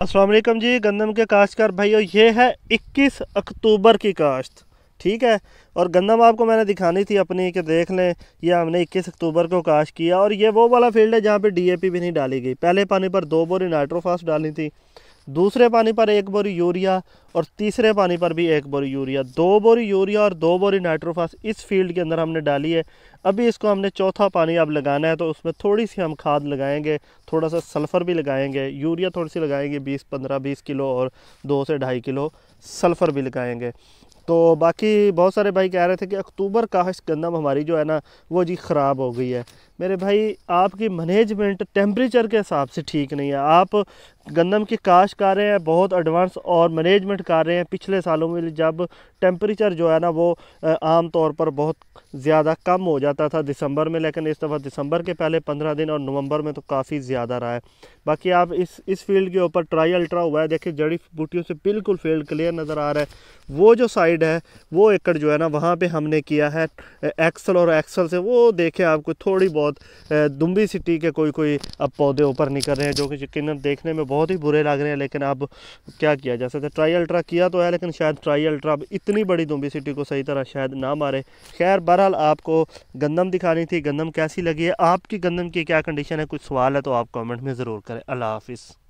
असलम जी, गंदम के काश्तकार भाइयों, ये है 21 अक्टूबर की काश्त, ठीक है? और गंदम आपको मैंने दिखानी थी अपनी कि देख लें, ये हमने 21 अक्टूबर को काश्त किया और ये वो वाला फ़ील्ड है जहाँ पे डीएपी भी नहीं डाली गई। पहले पानी पर दो बोरी नाइट्रोफास्ट डाली थी दूसरे पानी पर एक बोरी यूरिया और तीसरे पानी पर भी एक बोरी यूरिया। दो बोरी यूरिया और दो बोरी नाइट्रोफास इस फ़ील्ड के अंदर हमने डाली है। अभी इसको हमने चौथा पानी अब लगाना है तो उसमें थोड़ी सी हम खाद लगाएँगे थोड़ा सा सल्फ़र भी लगाएँगे। यूरिया थोड़ी सी लगाएँगे बीस पंद्रह बीस किलो और दो से ढाई किलो सल्फ़र भी लगाएँगे। तो बाकी बहुत सारे भाई कह रहे थे कि अक्टूबर काश गंदम हमारी जो है ना, वो जी ख़राब हो गई है। मेरे भाई, आपकी मैनेजमेंट टेम्परेचर के हिसाब से ठीक नहीं है। आप गंदम की काश कर रहे हैं, बहुत एडवांस और मैनेजमेंट कर रहे हैं। पिछले सालों में जब टेम्परेचर जो है ना, वो आम तौर पर बहुत ज़्यादा कम हो जाता था दिसंबर में, लेकिन इस दफ़ा दिसंबर के पहले पंद्रह दिन और नवंबर में तो काफ़ी ज़्यादा रहा है। बाकी आप इस इस फ़ील्ड के ऊपर ट्राई अल्ट्रा हुआ है, देखिए जड़ी बूटियों से बिल्कुल फ़ील्ड क्लियर नज़र आ रहा है। वो जो साइड है, वो एकड़ जो है ना, वहाँ पर हमने किया है एक्सल और एक्सल से। वो देखें आपको थोड़ी बहुत दुम्बी सिटी के कोई कोई अब पौधे ऊपर निकल रहे हैं, जो कि यकीन देखने में बहुत ही बुरे लग रहे हैं, लेकिन अब क्या किया जा सकता है? ट्राई अल्ट्रा किया तो है, लेकिन शायद ट्राई अल्ट्रा अब इतनी बड़ी दुम्बी सिटी को सही तरह शायद ना मारे। खैर, बहरहाल आपको गंदम दिखानी थी, गंदम कैसी लगी है? आपकी गंदम की क्या कंडीशन है? कुछ सवाल है तो आप कॉमेंट में ज़रूर करें। अल्लाह हाफिज़।